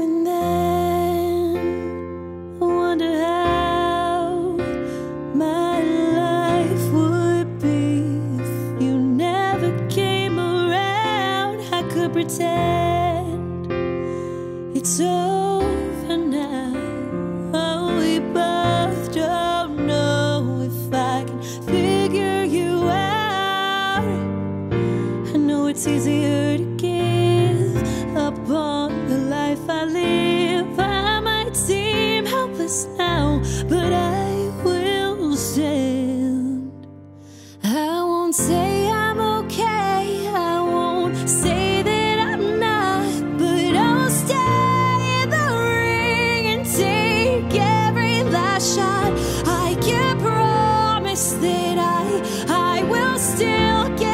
And then, I wonder how my life would be if you never came around. I could pretend it's over now. Oh, we both don't know if I can figure you out. I know it's easier to life I live. I might seem helpless now, but I will stand. I won't say I'm okay. I won't say that I'm not, but I'll stay in the ring and take every last shot. I can promise that I I will still get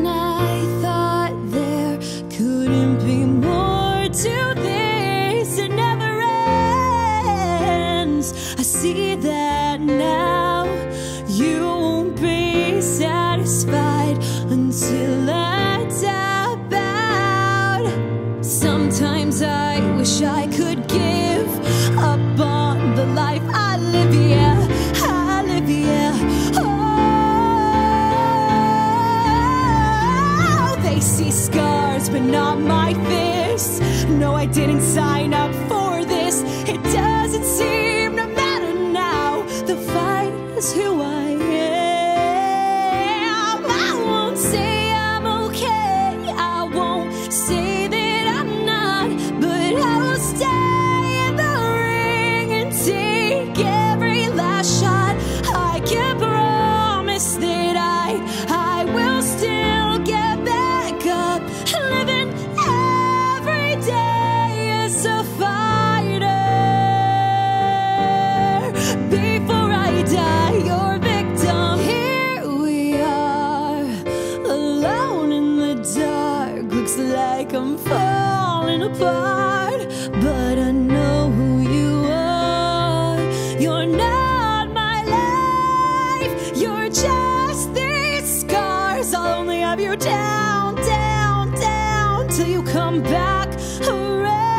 that now. You won't be satisfied until I tap out. Sometimes I wish I could give up on the life I live, yeah, I live, yeah. Oh, they see scars, but not my fists. No, I didn't sign the fight is who I am. I won't say I'm okay. I won't say. like I'm falling apart, but I know who you are. You're not my life, you're just these scars. I'll only have you down, down, down till you come back around.